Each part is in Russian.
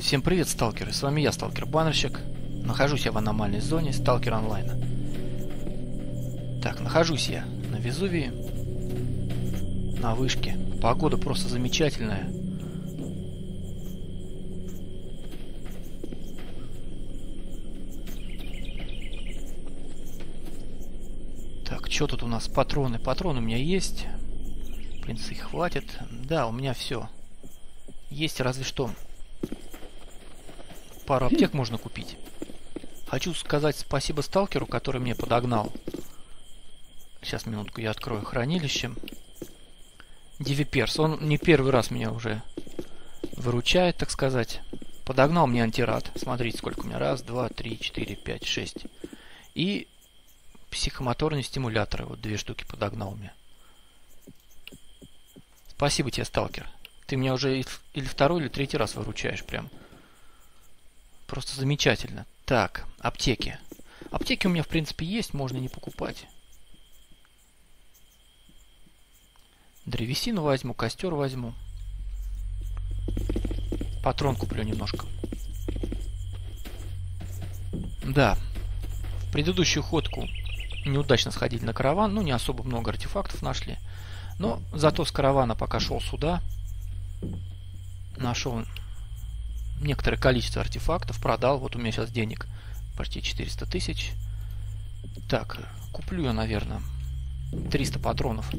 Всем привет, сталкеры! С вами я, сталкер-баннерщик. Нахожусь я в аномальной зоне сталкер онлайна. Так, нахожусь я на Везувии, на вышке. Погода просто замечательная. Так, что тут у нас? Патроны. Патроны у меня есть. В принципе, хватит. Да, у меня все. Есть разве что пару аптек можно купить. Хочу сказать спасибо сталкеру, который мне подогнал. Сейчас, минутку, я открою хранилище. Дивиперс. Он не первый раз меня уже выручает, так сказать. Подогнал мне антирад. Смотрите, сколько у меня. Раз, два, три, четыре, пять, шесть. И психомоторные стимуляторы. Вот две штуки подогнал мне. Спасибо тебе, сталкер. Ты меня уже или второй, или третий раз выручаешь прям. Просто замечательно. Так, аптеки. Аптеки у меня, в принципе, есть, можно не покупать. Древесину возьму, костер возьму. Патрон куплю немножко. Да, в предыдущую ходку неудачно сходили на караван, ну не особо много артефактов нашли. Но зато с каравана пока шел сюда, нашел некоторое количество артефактов, продал. Вот у меня сейчас денег почти 400 тысяч. Так, куплю я, наверное, 300 патронов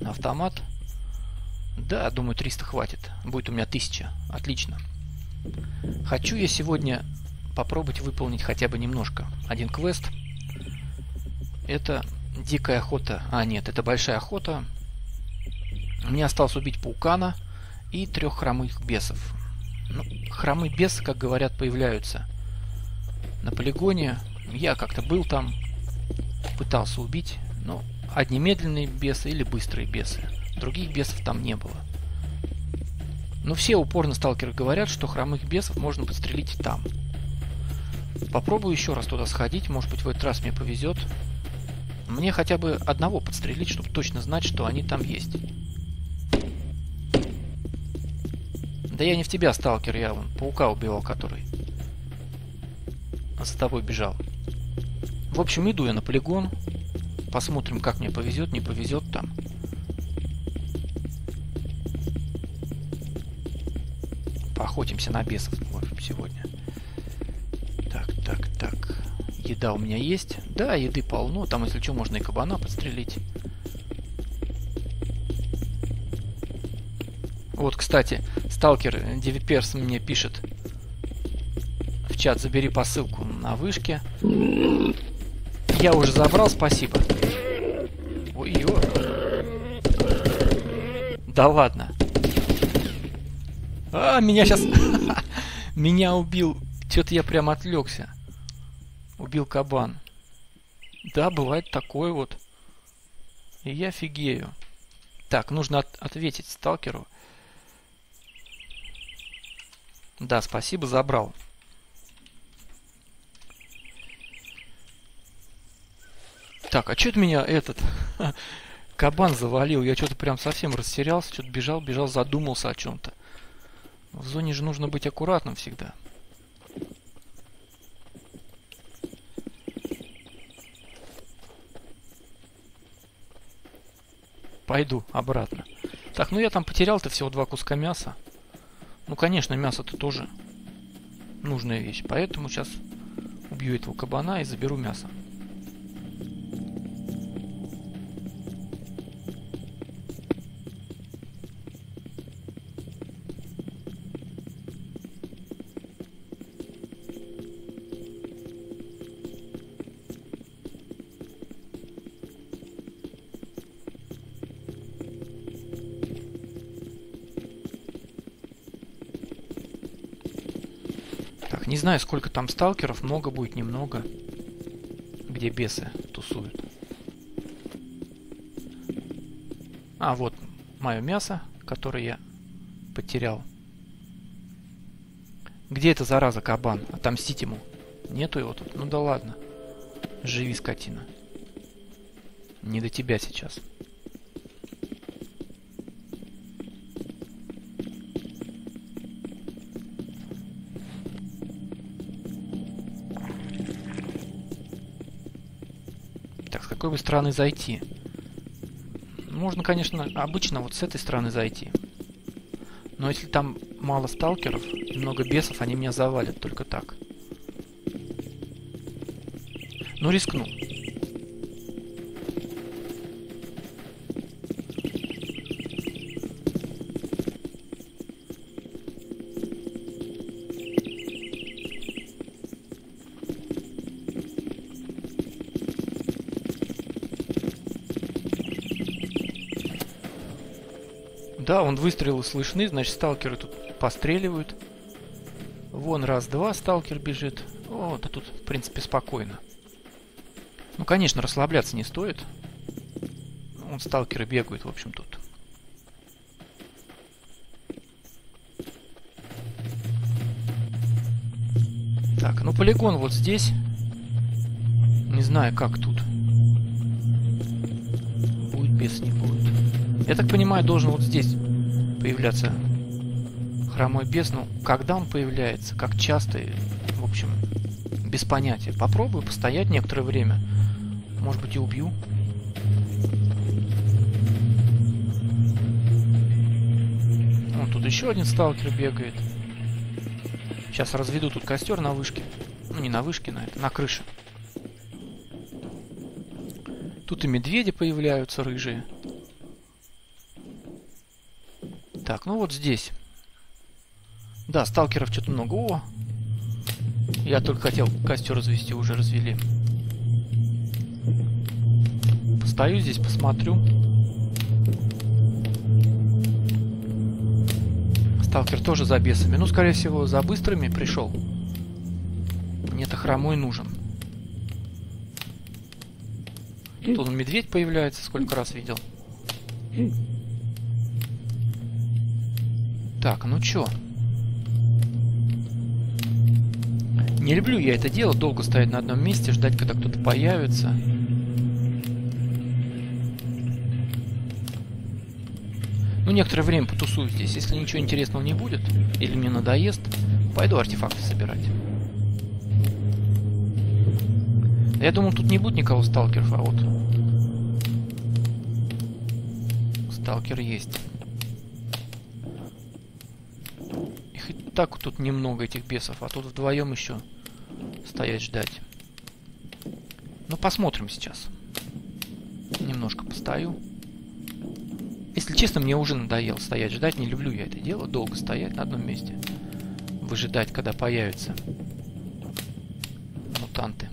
на автомат. Да, думаю, 300 хватит. Будет у меня 1000. Отлично. Хочу я сегодня попробовать выполнить хотя бы немножко один квест. Это дикая охота. А, нет, это большая охота. Мне осталось убить паукана и трех хромых бесов. Ну, хромы бесы, как говорят, появляются на полигоне. Я как-то был там, пытался убить, но одни медленные бесы или быстрые бесы. Других бесов там не было. Но все упорно сталкеры говорят, что хромых бесов можно подстрелить там. Попробую еще раз туда сходить, может быть в этот раз мне повезет. Мне хотя бы одного подстрелить, чтобы точно знать, что они там есть. Да я не в тебя, сталкер, я вон паука убивал, который за тобой бежал. В общем, иду я на полигон. Посмотрим, как мне повезет, не повезет там. Поохотимся на бесов сегодня. Так, так, так. Еда у меня есть. Да, еды полно. Там, если что, можно и кабана подстрелить. Вот, кстати, сталкер Девиперс мне пишет в чат, забери посылку на вышке. Я уже забрал, спасибо. Ой, ё. Да ладно. А, меня сейчас... меня убил. Что-то я прям отвлекся. Убил кабан. Да, бывает такое вот. И я офигею. Так, нужно от ответить сталкеру. Да, спасибо, забрал. Так, а что это меня этот кабан завалил? Я что-то прям совсем растерялся, что-то бежал, бежал, задумался о чем-то. В зоне же нужно быть аккуратным всегда. Пойду обратно. Так, ну я там потерял-то всего два куска мяса. Ну, конечно, мясо-то тоже нужная вещь. Поэтому сейчас убью этого кабана и заберу мясо. Не знаю, сколько там сталкеров, много будет, немного. Где бесы тусуют. А, вот мое мясо, которое я потерял. Где эта зараза, кабан? Отомстить ему. Нету его тут? Ну да ладно. Живи, скотина. Не до тебя сейчас. Какой бы стороны зайти? Можно, конечно, обычно вот с этой стороны зайти. Но если там мало сталкеров, много бесов, они меня завалят только так. Ну, рискну. Да, он выстрелы слышны, значит сталкеры тут постреливают. Вон раз-два сталкер бежит. О, да тут, в принципе, спокойно. Ну, конечно, расслабляться не стоит. Вон сталкеры бегают, в общем, тут. Так, ну полигон вот здесь. Не знаю, как Я так понимаю, должен вот здесь появляться хромой бес. Ну, когда он появляется, как часто, в общем, без понятия. Попробую постоять некоторое время. Может быть и убью. Вон тут еще один сталкер бегает. Сейчас разведу тут костер на вышке. Ну, не на вышке, на это, на крыше. Тут и медведи появляются рыжие. Так, ну вот здесь. Да, сталкеров что-то много. О! Я только хотел костер развести, уже развели. Постою здесь, посмотрю. Сталкер тоже за бесами. Ну, скорее всего, за быстрыми пришел. Мне-то хромой нужен. Тут он медведь появляется, сколько раз видел. Так, ну чё? Не люблю я это дело, долго стоять на одном месте, ждать, когда кто-то появится. Ну, некоторое время потусую здесь. Если ничего интересного не будет, или мне надоест, пойду артефакты собирать. Я думал, тут не будет никого сталкеров, а вот... Сталкер есть. Так тут немного этих бесов, а тут вдвоем еще стоять ждать. Ну, посмотрим сейчас. Немножко постою. Если честно, мне уже надоело стоять ждать. Не люблю я это дело. Долго стоять на одном месте. Выжидать, когда появятся мутанты.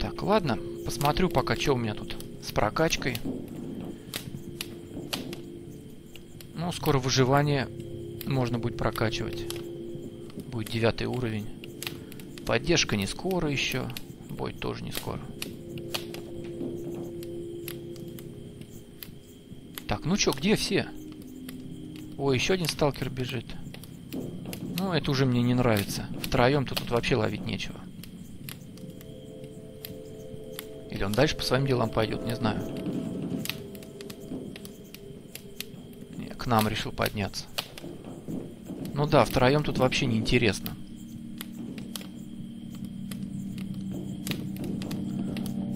Так, ладно. Посмотрю пока, что у меня тут с прокачкой. Ну, скоро выживание можно будет прокачивать. Будет девятый уровень. Поддержка не скоро еще. Бой тоже не скоро. Так, ну чё, где все? Ой, еще один сталкер бежит. Ну, это уже мне не нравится. Втроем-то тут вообще ловить нечего. Или он дальше по своим делам пойдет, не знаю. Нам решил подняться. Ну да, втроем тут вообще не интересно.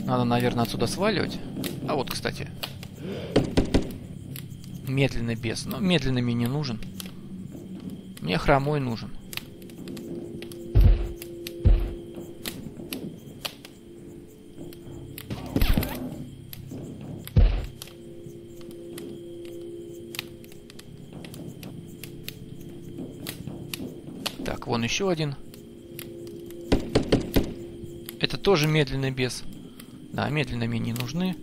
Надо, наверное, отсюда сваливать. А вот, кстати. Медленный бес. Но медленный мне не нужен. Мне хромой нужен. Вон еще один. Это тоже медленный бес. Да, медленно мне не нужны.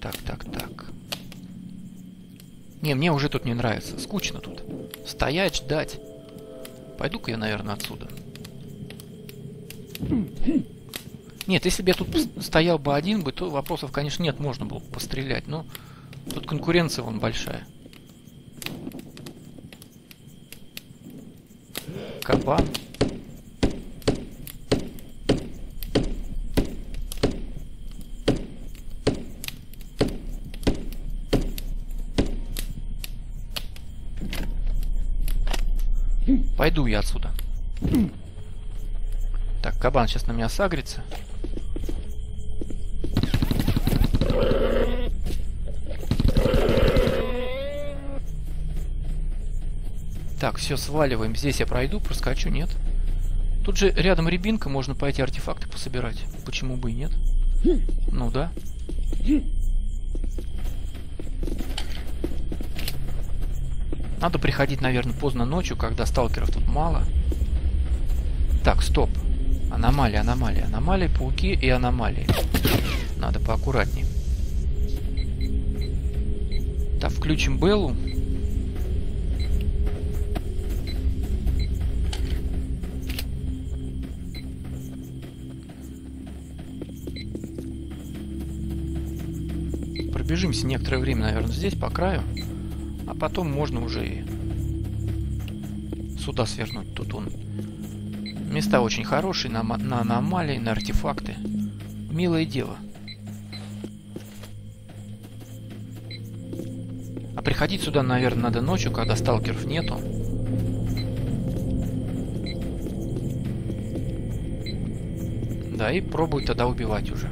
Так, так, так. Не, мне уже тут не нравится. Скучно тут. Стоять, ждать. Пойду-ка я, наверное, отсюда. Нет, если бы я тут стоял бы один бы, то вопросов, конечно, нет, можно было бы пострелять. Но тут конкуренция вон большая. Кабан. Пойду я отсюда. Так, кабан сейчас на меня сагрится. Так, все, сваливаем. Здесь я пройду, проскочу, нет? Тут же рядом рябинка, можно пойти артефакты пособирать. Почему бы и нет? Ну да. Надо приходить, наверное, поздно ночью, когда сталкеров тут мало. Так, стоп. Аномалии, аномалии, аномалии, пауки и аномалии. Надо поаккуратнее. Так, включим Беллу. Пробежимся некоторое время, наверное, здесь, по краю. А потом можно уже и сюда свернуть. Тут он. Места очень хорошие, на, на аномалии, на артефакты. Милое дело. А приходить сюда, наверное, надо ночью, когда сталкеров нету. Да, и пробуй тогда убивать уже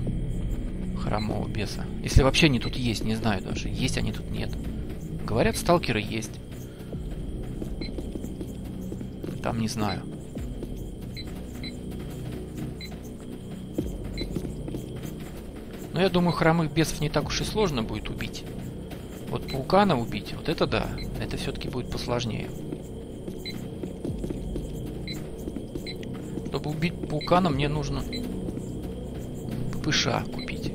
хромого беса. Если вообще они тут есть, не знаю даже. Есть они тут, нет. Говорят, сталкеры есть. Там не знаю. Но я думаю, хромых бесов не так уж и сложно будет убить. Вот паукана убить, вот это да. Это все-таки будет посложнее. Чтобы убить паукана, мне нужно ППШ купить.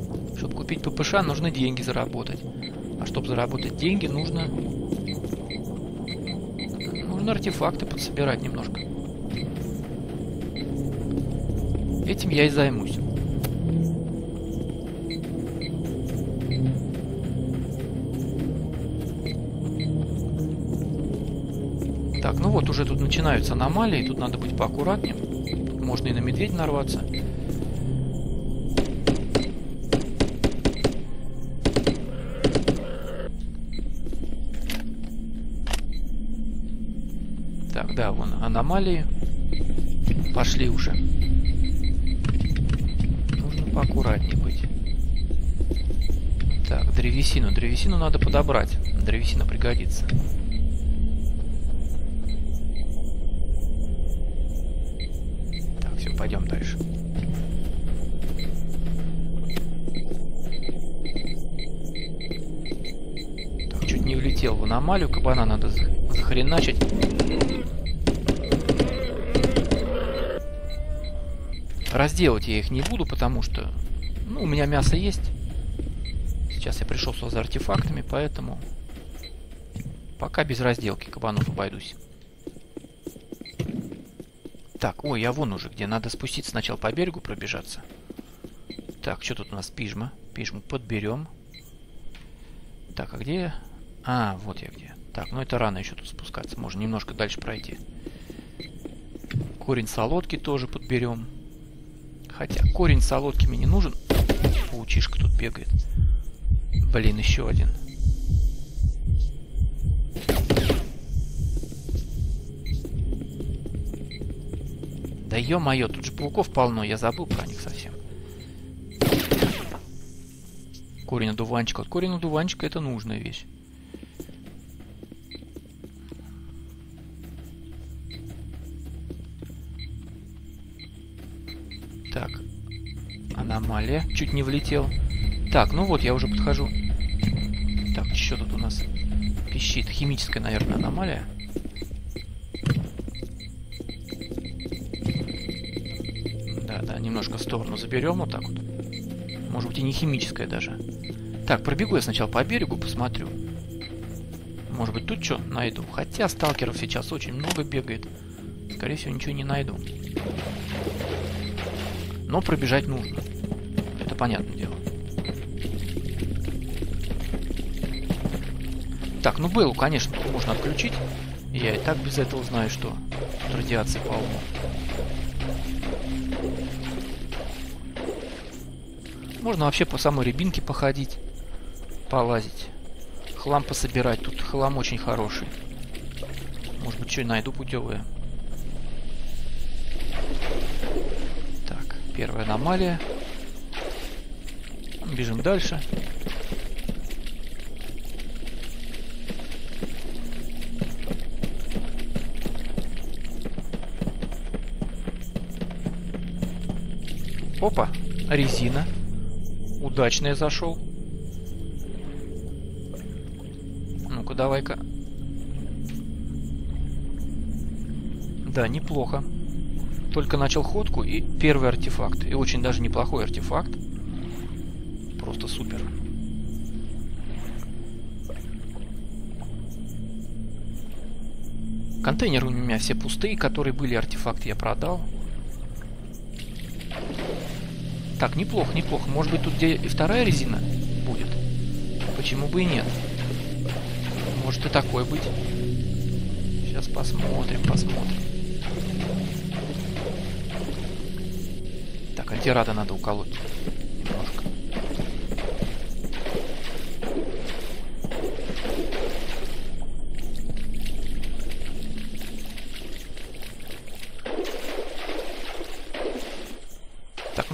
Купить ППШ, нужно деньги заработать. А чтобы заработать деньги, нужно... Нужно артефакты подсобирать немножко. Этим я и займусь. Так, ну вот уже тут начинаются аномалии, тут надо быть поаккуратнее. Тут можно и на медведь нарваться. Да, вон аномалии. Пошли уже. Нужно поаккуратнее быть. Так, древесину. Древесину надо подобрать. Древесина пригодится. Так, все, пойдем дальше. Так, чуть не влетел в аномалию. Кабана надо захреначить. Разделать я их не буду, потому что ну, у меня мясо есть. Сейчас я пришел сюда за артефактами, поэтому пока без разделки кабанов обойдусь. Так, ой, я вон уже где. Надо спуститься сначала по берегу пробежаться. Так, что тут у нас? Пижма. Пижму подберем. Так, а где А, вот я где. Так, ну это рано еще тут спускаться. Можно немножко дальше пройти. Корень солодки тоже подберем. Хотя корень солодки мне не нужен. Паучишка тут бегает. Блин, еще один. Да ё-моё, тут же пауков полно, я забыл про них совсем. Корень одуванчика. Корень одуванчика это нужная вещь. Аномалия. Чуть не влетел. Так, ну вот, я уже подхожу. Так, что тут у нас? Пищит. Химическая, наверное, аномалия. Да, да, немножко в сторону заберем вот так вот. Может быть и не химическая даже. Так, пробегу я сначала по берегу, посмотрю. Может быть тут что найду. Хотя сталкеров сейчас очень много бегает. Скорее всего ничего не найду. Но пробежать нужно. Понятное дело. Так, ну Беллу, конечно, можно отключить. Я и так без этого знаю, что радиации полно. Можно вообще по самой рябинке походить, полазить. Хлам пособирать. Тут хлам очень хороший. Может быть, что и найду путевое. Первая аномалия. Бежим дальше. Опа, резина. Удачно я зашел. Ну-ка, давай-ка. Да, неплохо. Только начал ходку и первый артефакт. И очень даже неплохой артефакт. Супер. Контейнеры у меня все пустые, которые были артефакты я продал. Так, неплохо, неплохо. Может быть, тут где и вторая резина будет? Почему бы и нет? Может и такой быть. Сейчас посмотрим, посмотрим. Так, антирада надо уколоть. Немножко.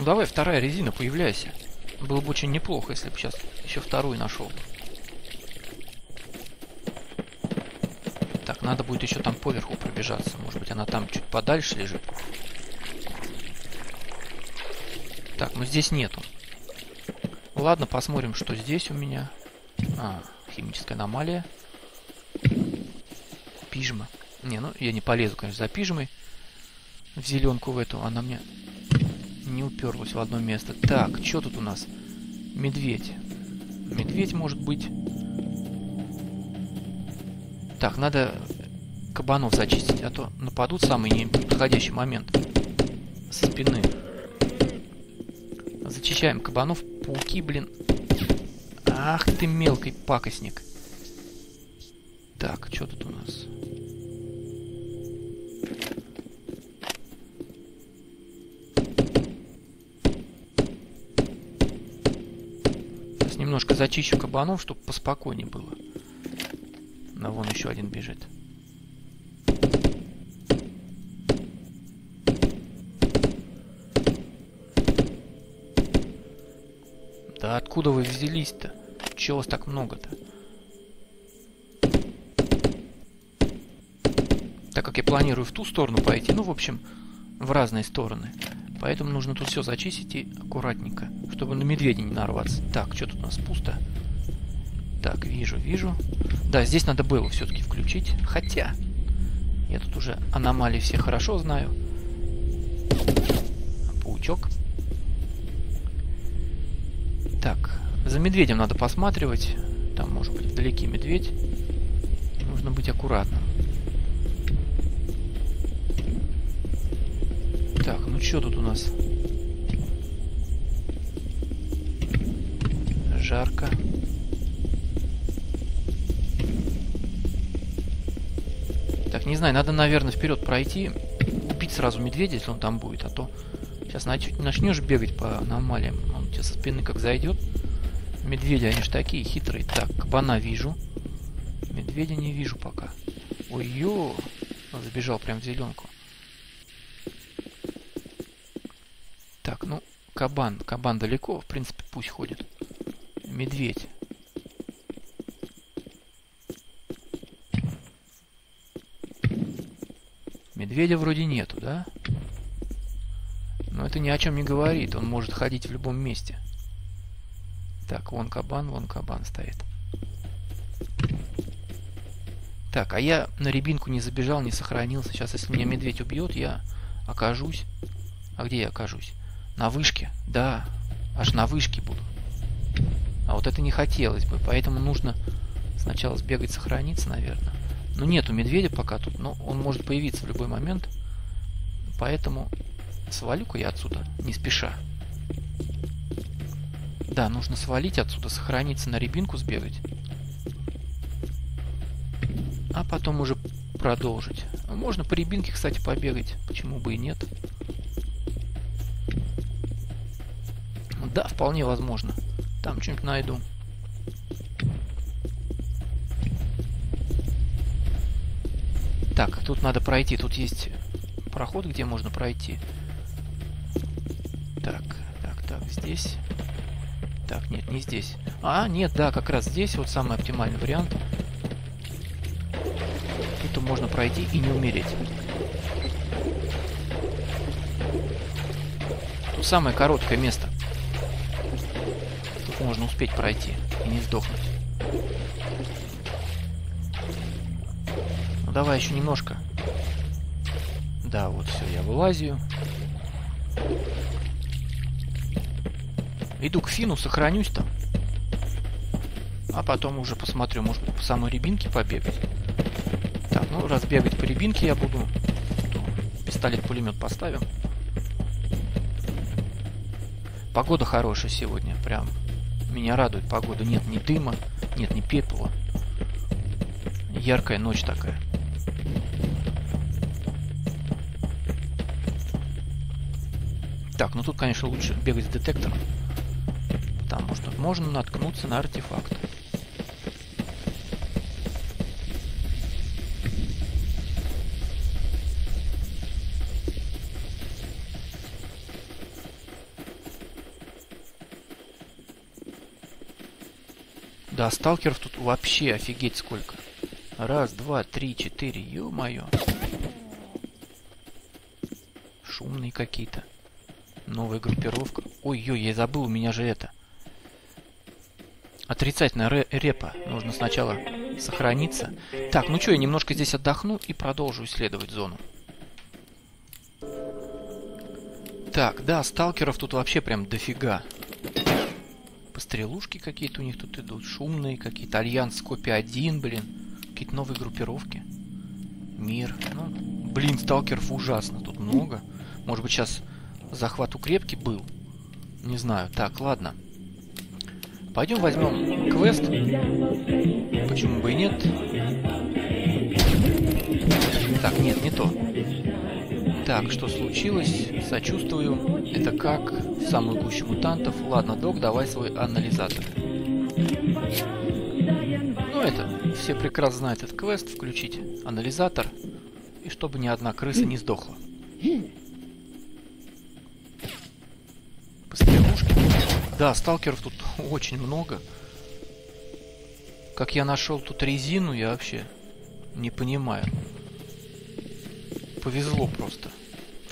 Давай, вторая резина, появляйся. Было бы очень неплохо, если бы сейчас еще вторую нашел. Так, надо будет еще там поверху пробежаться. Может быть, она там чуть подальше лежит. Так, ну здесь нету. Ладно, посмотрим, что здесь у меня. А, химическая аномалия. Пижма. Не, ну я не полезу, конечно, за пижмой. В зеленку в эту. Она мне не уперлась в одно место. Так, что тут у нас? Медведь. Медведь может быть... Так, надо кабанов зачистить, а то нападут самый неподходящий момент. Со спины. Зачищаем кабанов. Пауки, блин. Ах ты мелкий пакостник. Так, что тут немножко зачищу кабанов, чтобы поспокойнее было. Но вон еще один бежит. Да откуда вы взялись-то? Чего вас так много-то? Так как я планирую в ту сторону пойти, ну, в общем, в разные стороны. Поэтому нужно тут все зачистить и аккуратненько, чтобы на медведя не нарваться. Так, что тут у нас пусто? Так, вижу, вижу. Да, здесь надо было все-таки включить. Хотя, я тут уже аномалии все хорошо знаю. Паучок. Так, за медведем надо посматривать. Там может быть вдалеке медведь. Нужно быть аккуратным. Так, ну что тут у нас? Жарко. Так, не знаю, надо, наверное, вперед пройти. Убить сразу медведя, если он там будет, а то сейчас начнешь бегать по аномалиям. Он тебе со спины как зайдет. Медведи, они же такие хитрые. Так, кабана вижу. Медведя не вижу пока. Ой-ё! Забежал прям в зеленку. Кабан. Кабан далеко, в принципе, пусть ходит. Медведь. Медведя вроде нету, да? Но это ни о чем не говорит. Он может ходить в любом месте. Так, вон кабан, вон кабан стоит. Так, а я на рябинку не забежал, не сохранился. Сейчас, если меня медведь убьет, я окажусь... А где я окажусь? На вышке? Да, аж на вышке буду. А вот это не хотелось бы, поэтому нужно сначала сбегать, сохраниться, наверное. Ну, нету медведя пока тут, но он может появиться в любой момент. Поэтому свалю-ка я отсюда, не спеша. Да, нужно свалить отсюда, сохраниться, на рябинку сбегать. А потом уже продолжить. Можно по рябинке, кстати, побегать. Почему бы и нет. Да, вполне возможно. Там что-нибудь найду. Так, тут надо пройти. Тут есть проход, где можно пройти. Так, так, так, здесь. Так, нет, не здесь. А, нет, да, как раз здесь вот самый оптимальный вариант. Тут можно пройти и не умереть. Тут самое короткое место. Можно успеть пройти и не сдохнуть. Ну давай еще немножко. Да, вот все, я вылазию. Иду к Фину, сохранюсь там. А потом уже посмотрю, может по самой рябинке побегать. Так, ну, раз бегать по рябинке я буду, то пистолет-пулемет поставим. Погода хорошая сегодня, прям. Меня радует погода. Нет ни дыма, нет ни пепла. Яркая ночь такая. Так, ну тут, конечно, лучше бегать с детектором. Потому что можно наткнуться на артефакт. Да, сталкеров тут вообще офигеть сколько. Раз, два, три, четыре, ё-моё. Шумные какие-то. Новая группировка. Ой-ой, я забыл, у меня же это. Отрицательная ре репа. Нужно сначала сохраниться. Так, ну что, я немножко здесь отдохну и продолжу исследовать зону. Так, да, сталкеров тут вообще прям дофига. Пострелушки какие-то у них тут идут. Шумные какие-то. Альянс Копия 1, блин. Какие-то новые группировки. Мир. Ну, блин, сталкеров ужасно. Тут много. Может быть, сейчас захват у крепки был. Не знаю. Так, ладно. Пойдем возьмем квест. Почему бы и нет? Так, нет, не то. Так, что случилось? Сочувствую. Это как? Самую гущу мутантов. Ладно, док, давай свой анализатор. Ну это, все прекрасно знают этот квест. Включить анализатор. И чтобы ни одна крыса не сдохла. Пострелушки. Да, сталкеров тут очень много. Как я нашел тут резину, я вообще не понимаю. Повезло просто.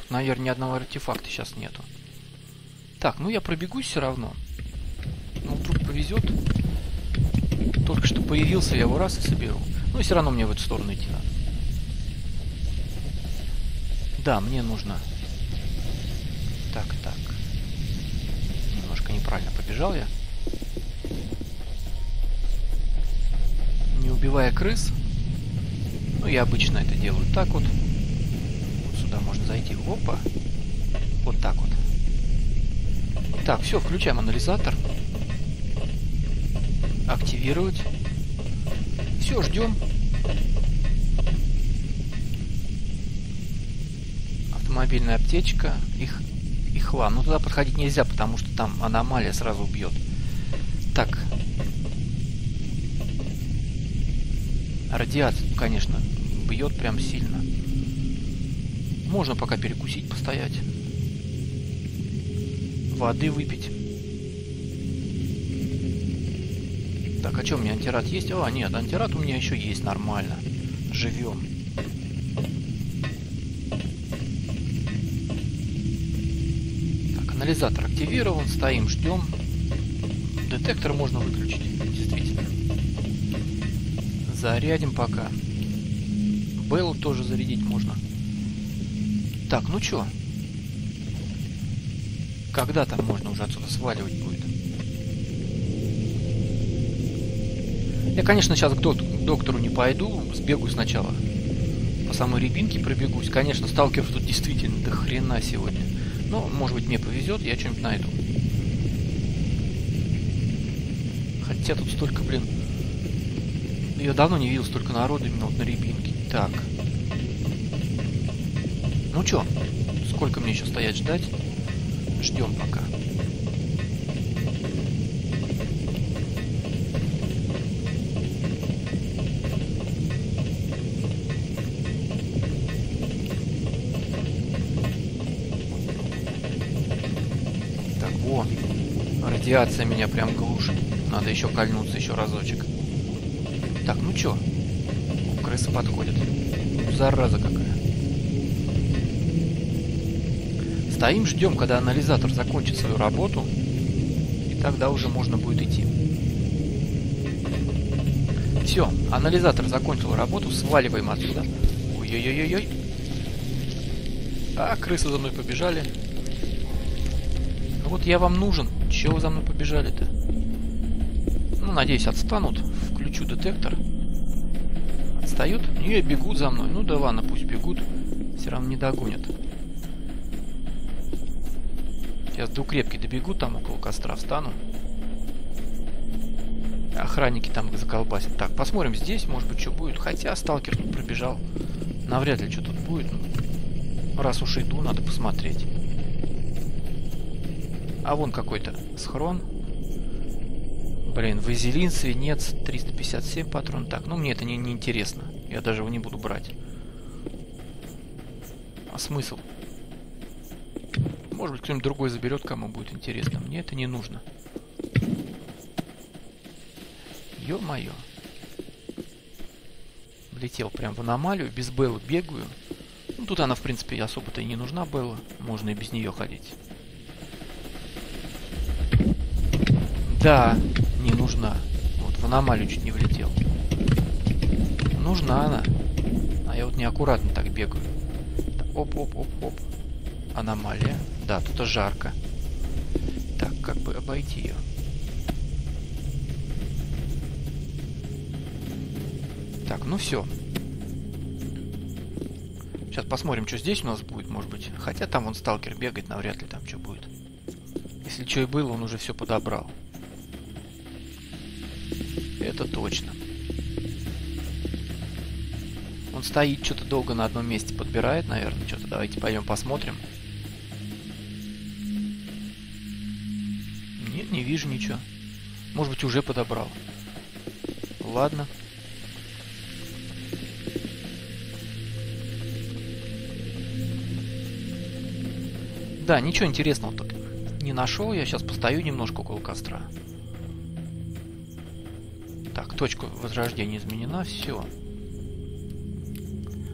Наверное, ни одного артефакта сейчас нету. Так, ну я пробегусь все равно. Ну, вдруг повезет. Только что появился, я его раз и соберу. Ну, и все равно мне в эту сторону идти надо. Да, мне нужно... Так, так неправильно побежал я. Не убивая крыс. Ну, я обычно это делаю так вот. Сюда можно зайти. Опа. Вот так вот. Так, все, включаем анализатор. Активировать. Все, ждем. Автомобильная аптечка. Их и хлам. Но туда подходить нельзя, потому что там аномалия сразу убьет. Так. Радиация, конечно, бьет прям сильно. Можно пока перекусить, постоять. Воды выпить. Так, а что, у меня антирад есть? О, нет, антирад у меня еще есть, нормально. Живем. Анализатор активирован, стоим, ждем. Детектор можно выключить, действительно. Зарядим пока. Беллу тоже зарядить можно. Так, ну чё? Когда там можно уже отсюда сваливать будет? Я, конечно, сейчас к, док к доктору не пойду. Сбегу сначала. По самой рябинке пробегусь. Конечно, сталкеров тут действительно до хрена сегодня. Но, может быть, мне повезет, я что-нибудь найду. Хотя тут столько, блин... Я давно не видел столько народу именно вот на рябинке. Так. Ну чё, сколько мне еще стоять ждать? Ждем пока. Радиация меня прям глушит. Надо еще кольнуться еще разочек. Так, ну чё? Крыса подходит. Зараза какая. Стоим, ждем, когда анализатор закончит свою работу. И тогда уже можно будет идти. Все, анализатор закончил работу, сваливаем отсюда. Ой-ой-ой-ой. А, крысы за мной побежали. Вот я вам нужен. Чего вы за мной побежали-то? Ну, надеюсь, отстанут. Включу детектор. Отстают? Не, бегут за мной. Ну да ладно, пусть бегут. Все равно не догонят. Сейчас до укрепки добегут, там около костра встану. Охранники там заколбасят. Так, посмотрим здесь, может быть, что будет. Хотя сталкер тут пробежал. Навряд ли что тут будет. Ну, раз уж иду, надо посмотреть. А вон какой-то схрон. Блин, вазелин, свинец, 357 патрон. Так, ну мне это не, не интересно. Я даже его не буду брать. А смысл? Может быть, кто-нибудь другой заберет, кому будет интересно. Мне это не нужно. Ё-моё. Влетел прям в аномалию, без Беллы бегаю. Ну, тут она, в принципе, особо-то и не нужна Белла. Можно и без нее ходить. Да, не нужна. Вот в аномалию чуть не влетел. Нужна она. А я вот неаккуратно так бегаю. Оп-оп-оп-оп. Аномалия. Да, тут жарко. Так, как бы обойти ее. Так, ну все. Сейчас посмотрим, что здесь у нас будет, может быть. Хотя там вон сталкер бегает, навряд ли там что будет. Если что и было, он уже все подобрал. Это точно. Он стоит, что-то долго на одном месте подбирает, наверное. Что-то давайте пойдем посмотрим. Вижу ничего. Может быть, уже подобрал. Ладно. Да, ничего интересного тут не нашел. Я сейчас постою немножко около костра. Так, точка возрождения изменена. Все.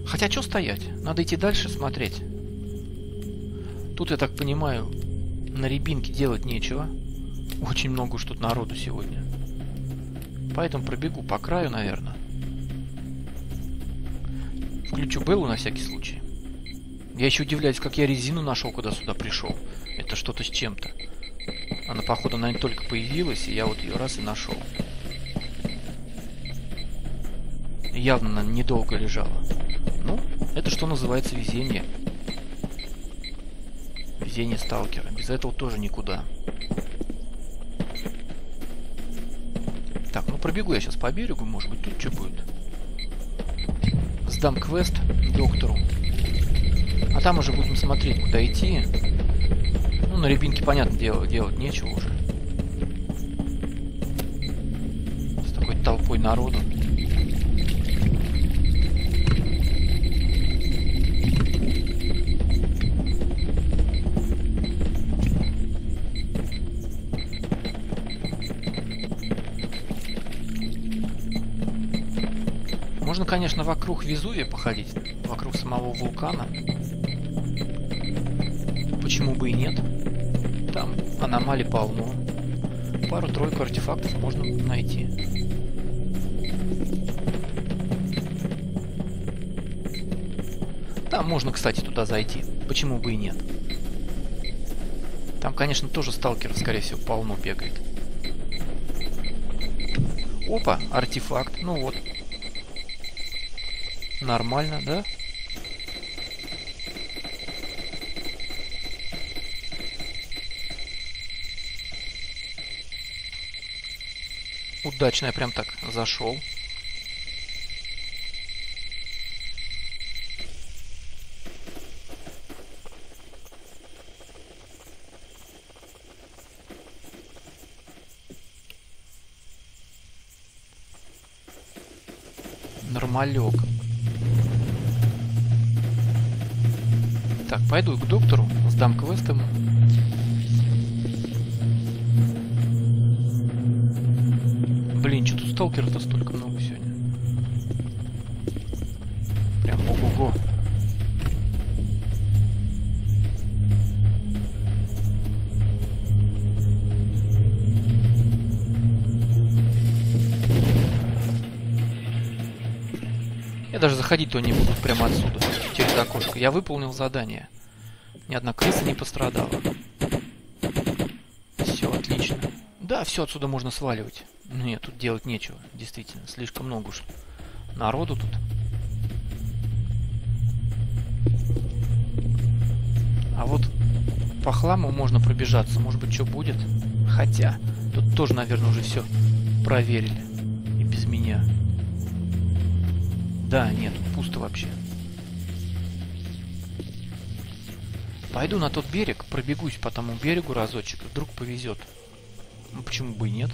Хотя, что стоять? Надо идти дальше смотреть. Тут, я так понимаю, на рябинке делать нечего. Очень много уж тут народу сегодня. Поэтому пробегу по краю, наверное. Включу Беллу на всякий случай. Я еще удивляюсь, как я резину нашел, когда сюда пришел. Это что-то с чем-то. Она, походу, она только появилась, и я вот ее раз и нашел. Явно она недолго лежала. Ну, это что называется везение. Везение сталкера. Без этого тоже никуда. Пробегу я сейчас по берегу, может быть, тут что будет. Сдам квест доктору. А там уже будем смотреть, куда идти. Ну, на рябинке, понятно, дело, делать нечего уже. С такой толпой народу. Конечно, вокруг Везувия походить, вокруг самого вулкана почему бы и нет. Там аномалий полно. Пару-тройку артефактов можно найти. Там можно, кстати, туда зайти. Почему бы и нет. Там, конечно, тоже сталкеров, скорее всего, полно бегает. Опа, артефакт. Ну вот. Нормально, да? Удачно я прям так зашел. Нормалек. Пойду к доктору, сдам квест ему. сталкеров-то столько много сегодня? Прям ого-го. Я даже заходить-то не буду прямо отсюда, через окошко. Я выполнил задание. Ни одна крыса не пострадала. Все отлично. Да, все отсюда можно сваливать. Нет, тут делать нечего. Действительно, слишком много уж народу тут. А вот по хламу можно пробежаться. Может быть, что будет? Хотя, тут тоже, наверное, уже все проверили. И без меня. Да, нет, пусто вообще. Пойду на тот берег, пробегусь по тому берегу разочек, вдруг повезет. Ну, почему бы и нет?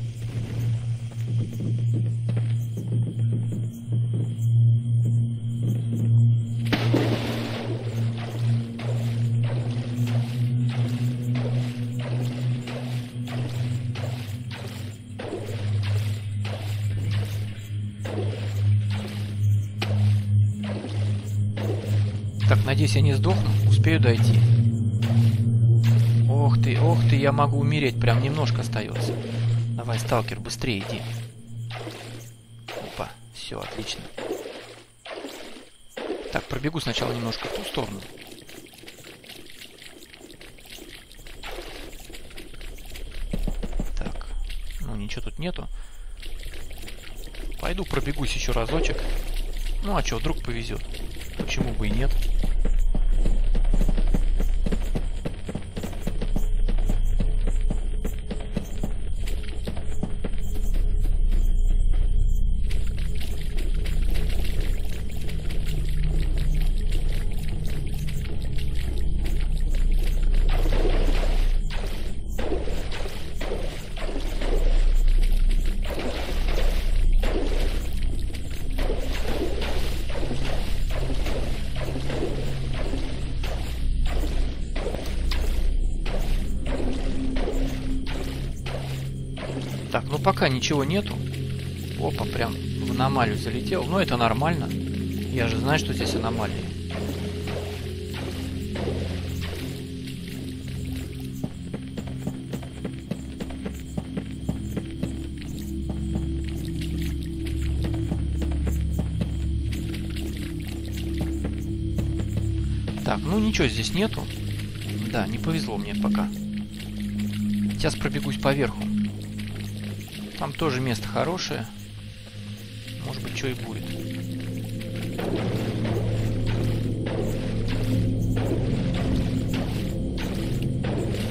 Так, надеюсь, я не сдохну. Успею дойти. Ты, ох ты, я могу умереть. Прям немножко остается. Давай, сталкер, быстрее иди. Опа, все, отлично. Так, пробегу сначала немножко в ту сторону. Так, ну ничего тут нету. Пойду пробегусь еще разочек. Ну а что, вдруг повезет. Почему бы и нет? Пока ничего нету. Опа, прям в аномалию залетел. Ну это нормально. Я же знаю, что здесь аномалия. Так, ну ничего здесь нету. Да, не повезло мне пока. Сейчас пробегусь по верху. Там тоже место хорошее. Может быть, что и будет.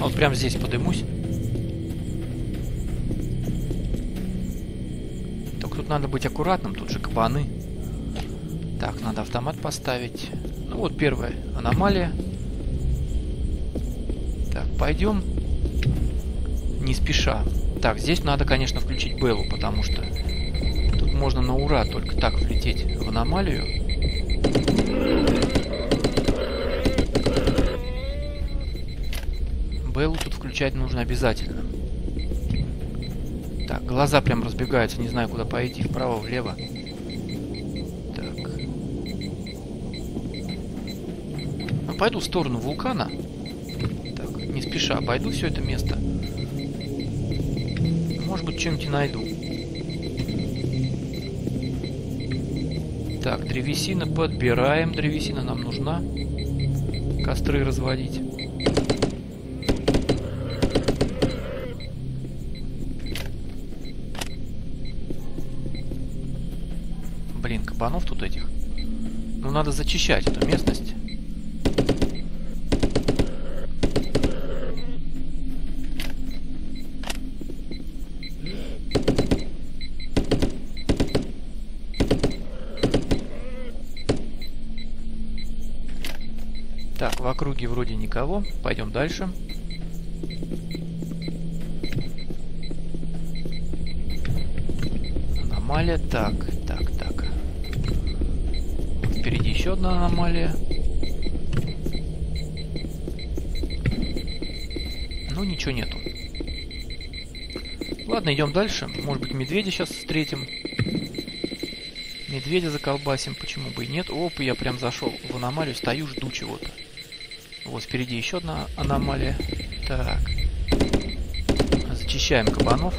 А вот прямо здесь подымусь. Только тут надо быть аккуратным, тут же кабаны. Так, надо автомат поставить. Ну вот первая аномалия. Так, пойдем не спеша. Так, здесь надо, конечно, включить Беллу, потому что тут можно на ура только так влететь в аномалию. Беллу тут включать нужно обязательно. Так, глаза прям разбегаются, не знаю, куда пойти, вправо, влево. Так. Ну, пойду в сторону вулкана. Так, не спеша, обойду все это место может быть, чем-нибудь найду. Так, древесина подбираем. Древесина нам нужна. Костры разводить. Блин, кабанов тут этих. Ну, надо зачищать эту местность. Так, в округе вроде никого. Пойдем дальше. Аномалия. Так, так, так. Впереди еще одна аномалия. Ну, ничего нету. Ладно, идем дальше. Может быть, медведя сейчас встретим. Медведя заколбасим, почему бы и нет. Оп, я прям зашел в аномалию, стою, жду чего-то. Вот впереди еще одна аномалия. Так. Зачищаем кабанов.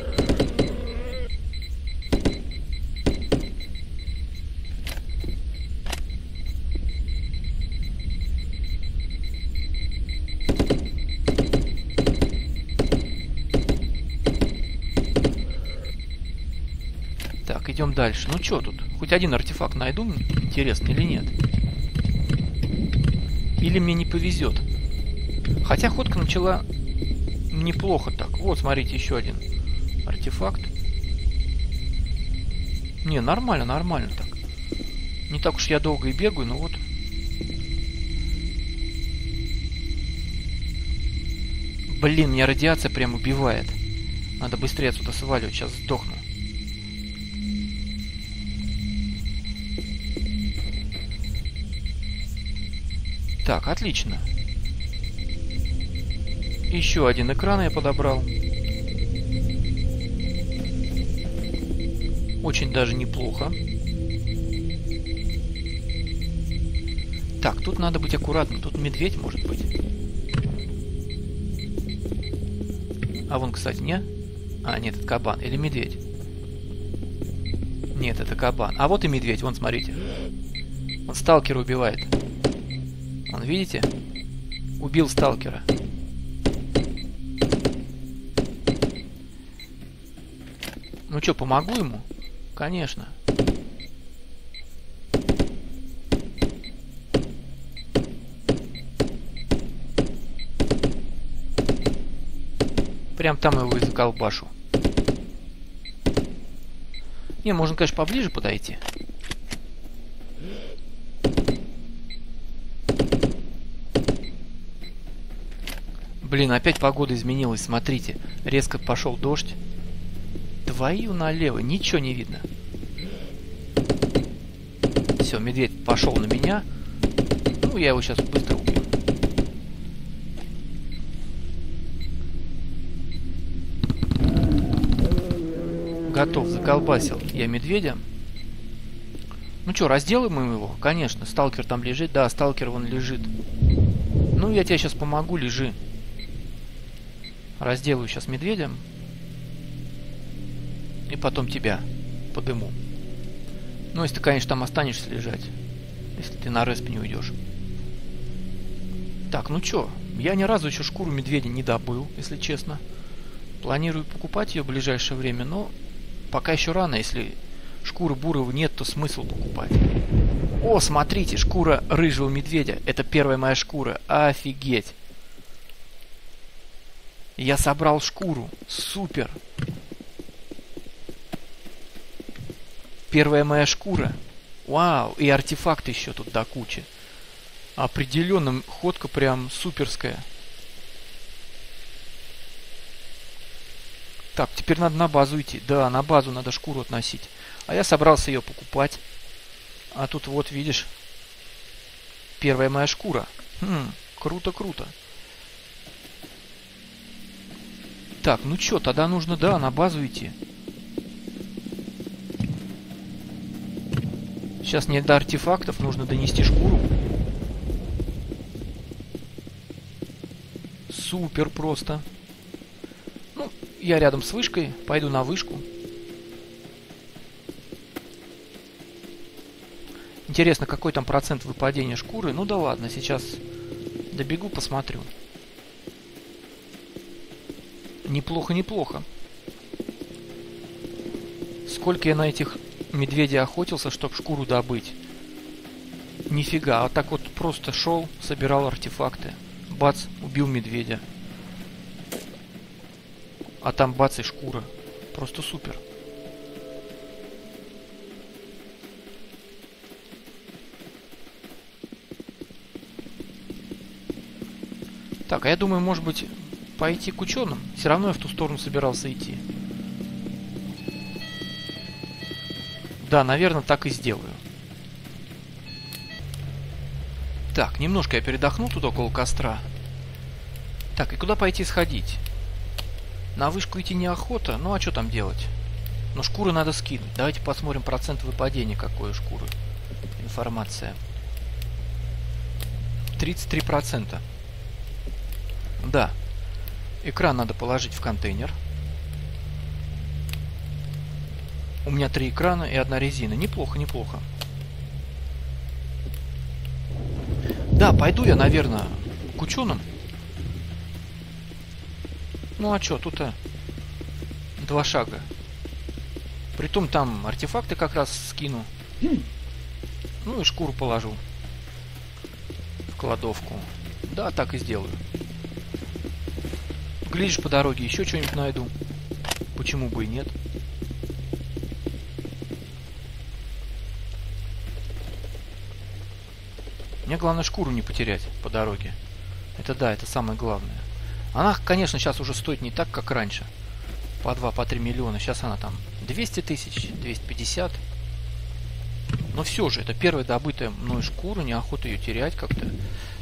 Так, идем дальше. Ну что тут? Хоть один артефакт найду, интересно или нет? Или мне не повезет? Хотя ходка начала неплохо так. Вот, смотрите, еще один артефакт. Не, нормально, нормально так. Не так уж я долго и бегаю, но вот. Блин, меня радиация прям убивает. Надо быстрее отсюда сваливать, сейчас сдохну. Так, отлично. Еще один экран я подобрал. Очень даже неплохо. Так, тут надо быть аккуратным. Тут медведь может быть. А вон, кстати, не? А, нет, это кабан. Или медведь? Нет, это кабан. А вот и медведь, вон, смотрите. Он сталкера убивает. Видите? Убил сталкера. Ну что, помогу ему? Конечно. Прям там его и заколбашу. Не, можно, конечно, поближе подойти. Блин, опять погода изменилась, смотрите. Резко пошел дождь. Твою налево, ничего не видно. Все, медведь пошел на меня. Ну, я его сейчас быстро убью. Готов, заколбасил я медведя. Ну что, разделаем его? Конечно, сталкер там лежит. Да, сталкер вон лежит. Ну, я тебе сейчас помогу, лежи. Разделаю сейчас медведем. И потом тебя подыму. Ну, если ты, конечно, там останешься лежать. Если ты на респ не уйдешь. Так, ну чё, я ни разу еще шкуру медведя не добыл, если честно. Планирую покупать ее в ближайшее время, но пока еще рано, если шкуры бурого нет, то смысл покупать. О, смотрите, шкура рыжего медведя. Это первая моя шкура. Офигеть. Я собрал шкуру. Супер. Первая моя шкура. Вау, и артефакт еще тут до кучи. Определенно, ходка прям суперская. Так, теперь надо на базу идти. Да, на базу надо шкуру относить. А я собрался ее покупать. А тут вот, видишь, первая моя шкура. Хм, круто, Так, ну чё, тогда нужно, да, на базу идти. Сейчас нет до артефактов, нужно донести шкуру. Супер просто. Ну, я рядом с вышкой, пойду на вышку. Интересно, какой там процент выпадения шкуры? Ну да ладно, сейчас добегу, посмотрю. Неплохо, неплохо. Сколько я на этих медведей охотился, чтобы шкуру добыть. Нифига, а так вот просто шел, собирал артефакты. Бац, убил медведя. А там бац и шкура. Просто супер. Так, а я думаю, может быть, пойти к ученым. Все равно я в ту сторону собирался идти. Да, наверное, так и сделаю. Так, немножко я передохну тут около костра. Так, и куда пойти сходить? На вышку идти неохота, ну а что там делать? Но шкуры надо скинуть. Давайте посмотрим процент выпадения какой шкуры. Информация. 33%. Да. Экран надо положить в контейнер. У меня три экрана и одна резина. Неплохо, неплохо. Да, пойду я, наверное, к ученым. Ну а что, тут -то два шага. Притом там артефакты как раз скину. Ну и шкуру положу. В кладовку. Да, так и сделаю. Глядишь по дороге, еще что-нибудь найду. Почему бы и нет? Мне главное шкуру не потерять по дороге. Это да, это самое главное. Она, конечно, сейчас уже стоит не так, как раньше. По 2, по 3 миллиона. Сейчас она там 200 тысяч, 250. Но все же, это первая добытая мной шкура, неохота ее терять как-то.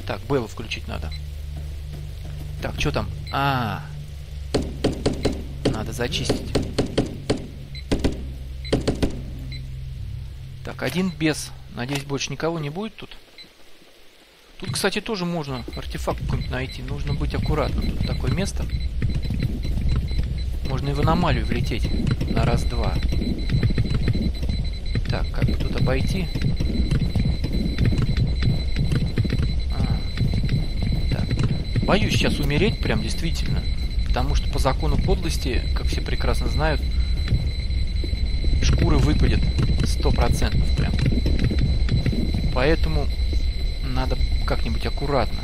Так, Беллу включить надо. Так, что там? А, надо зачистить. Так, один без. Надеюсь, больше никого не будет тут. Тут, кстати, тоже можно артефакт какой-нибудь найти. Нужно быть аккуратным. Тут такое место. Можно и в аномалию влететь на раз-два. Так, как тут обойти? А, так. Боюсь сейчас умереть, прям действительно. Потому что по закону подлости, как все прекрасно знают, шкура выпадет. Сто процентов прям. Поэтому надо как-нибудь аккуратно.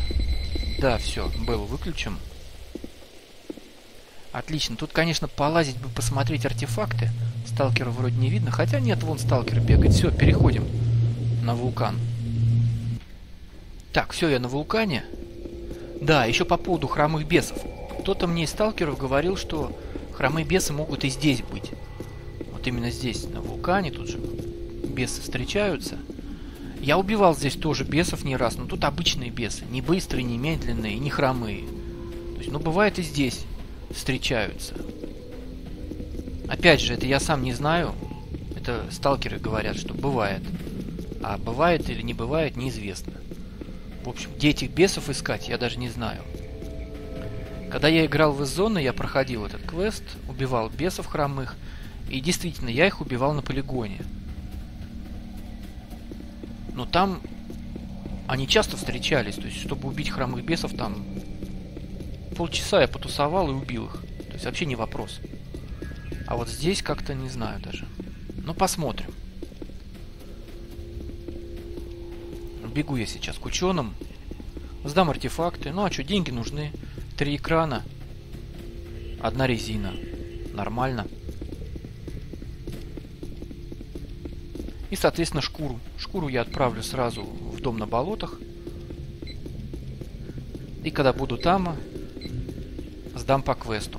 Да, все, был выключим. Отлично. Тут, конечно, полазить бы, посмотреть артефакты. Сталкера вроде не видно. Хотя нет, вон сталкер бегает. Все, переходим на вулкан. Так, все, я на вулкане. Да, еще по поводу хромых бесов. Кто-то мне из сталкеров говорил, что хромые бесы могут и здесь быть. Вот именно здесь, на вулкане, тут же бесы встречаются. Я убивал здесь тоже бесов не раз, но тут обычные бесы. Не быстрые, не медленные, не хромые. То есть, ну, бывает и здесь встречаются. Опять же, это я сам не знаю. Это сталкеры говорят, что бывает. А бывает или не бывает, неизвестно. В общем, где этих бесов искать, я даже не знаю. Когда я играл в зоны, я проходил этот квест, убивал бесов хромых. И действительно, я их убивал на полигоне. Но там они часто встречались. То есть, чтобы убить хромых бесов, там полчаса я потусовал и убил их. То есть, вообще не вопрос. А вот здесь как-то не знаю даже. Ну, посмотрим. Бегу я сейчас к ученым. Сдам артефакты. Ну, а что, деньги нужны. Три экрана. Одна резина. Нормально. И, соответственно, шкуру. Шкуру я отправлю сразу в дом на болотах. И когда буду там, сдам по квесту.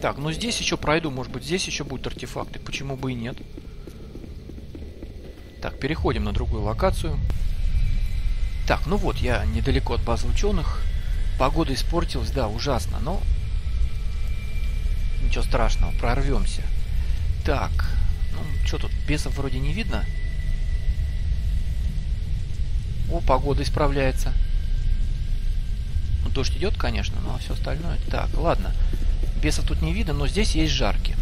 Так, ну здесь еще пройду, может быть здесь еще будут артефакты, почему бы и нет. Так, переходим на другую локацию. Так, ну вот, я недалеко от базы ученых. Погода испортилась, да, ужасно, но Ничего страшного, прорвемся. Так, ну, что тут, бесов вроде не видно. О, погода исправляется. Ну, дождь идет, конечно, но все остальное... Так, ладно. Бесов тут не видно, но здесь есть жарки.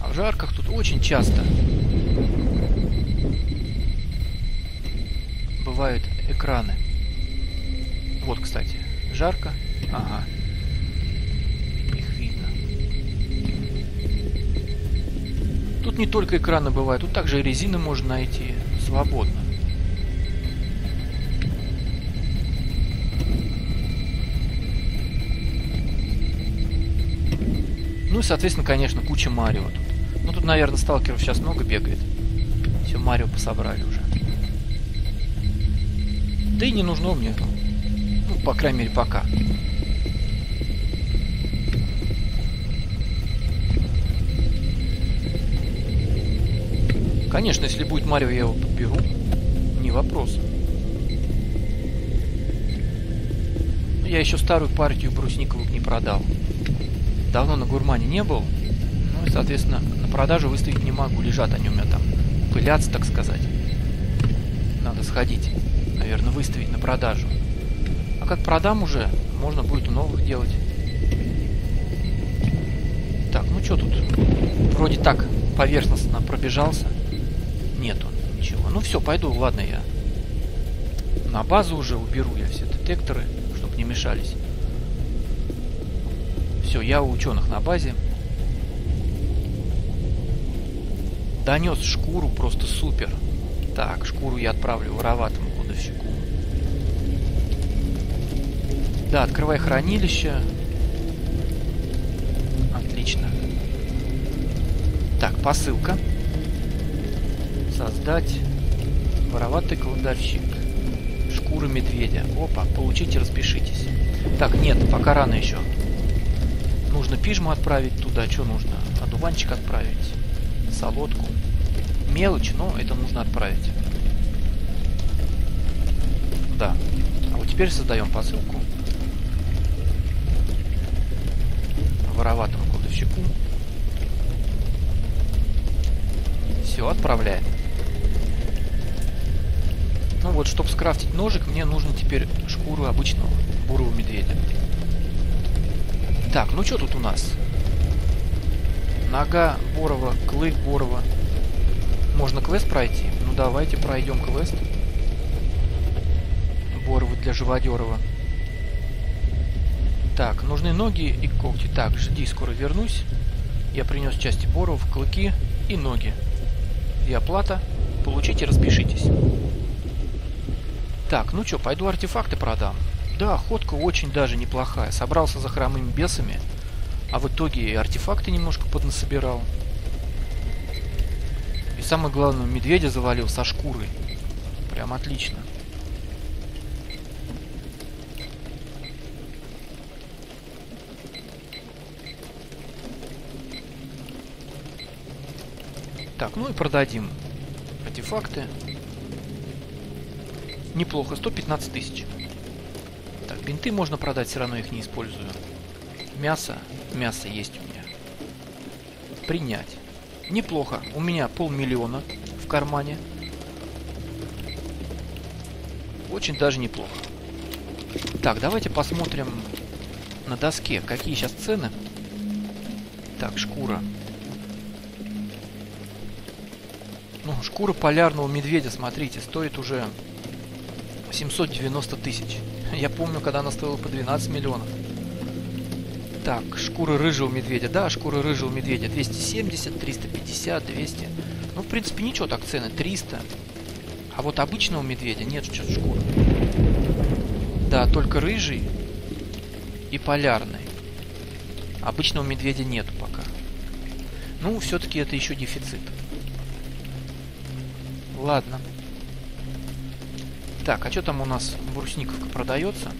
А в жарках тут очень часто бывают экраны. Вот, кстати, жарко. Ага. Тут не только экраны бывают, тут также и резины можно найти свободно. Ну и, соответственно, конечно, куча Марио тут. Ну, тут, наверное, сталкеров сейчас много бегает. Все, Марио пособрали уже. Да и не нужно мне. Ну, по крайней мере, пока. Конечно, если будет Марио, я его подберу. Не вопрос. Я еще старую партию брусниковых не продал. Давно на гурмане не был. Ну и, соответственно, на продажу выставить не могу. Лежат они у меня там. Пылятся, так сказать. Надо сходить. Наверное, выставить на продажу. А как продам уже, можно будет новых делать. Так, ну что тут? Вроде так поверхностно пробежался. Нету ничего. Ну все, пойду, ладно, я на базу уже уберу я все детекторы, чтобы не мешались. Все, я у ученых на базе. Донес шкуру, просто супер. Так, шкуру я отправлю вороватому кладовщику. Да, открывай хранилище. Отлично. Так, посылка. Создать вороватый кладовщик. Шкура медведя. Опа, получите, распишитесь. Так, нет, пока рано еще. Нужно пижму отправить туда. Что нужно? Одуванчик отправить. Солодку. Мелочь, но это нужно отправить. Да. А вот теперь создаем посылку. Вороватому кладовщику. Все, отправляем. Ну вот, чтобы скрафтить ножик, мне нужно теперь шкуру обычного бурого медведя. Так, ну что тут у нас? Нога Борова, клык Борова. Можно квест пройти? Ну давайте пройдем квест. Борова для Живодерова. Так, нужны ноги и когти. Так, жди, скоро вернусь. Я принес части Боров, клыки и ноги. И оплата. Получите, распишитесь. Так, ну что, пойду артефакты продам. Да, охотка очень даже неплохая. Собрался за хромыми бесами, а в итоге артефакты немножко поднасобирал. И самое главное, медведя завалил со шкурой. Прям отлично. Так, ну и продадим артефакты. Неплохо, 115 тысяч. Так, бинты можно продать, все равно их не использую. Мясо, мясо есть у меня. Принять. Неплохо, у меня полмиллиона в кармане. Очень даже неплохо. Так, давайте посмотрим на доске, какие сейчас цены. Так, шкура. Ну, шкура полярного медведя, смотрите, стоит уже 790 тысяч. Я помню, когда она стоила по 12 миллионов. Так, шкура рыжего медведя. Да, шкура рыжего медведя 270, 350, 200. Ну, в принципе, ничего так цены. 300. А вот обычного медведя нет что-то шкуры. Да, только рыжий и полярный. Обычного медведя нету пока. Ну, все-таки это еще дефицит. Ладно. Так, а что там у нас брусниковка продается?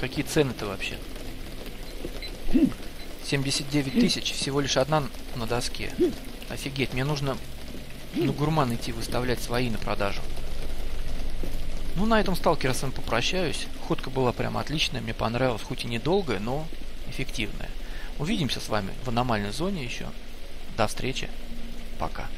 Какие цены-то вообще? 79 тысяч, всего лишь одна на доске. Офигеть, мне нужно на гурман идти выставлять свои на продажу. Ну, на этом сталкера с вами попрощаюсь. Ходка была прям отличная, мне понравилась, хоть и недолгая, но эффективная. Увидимся с вами в аномальной зоне еще. До встречи. Пока.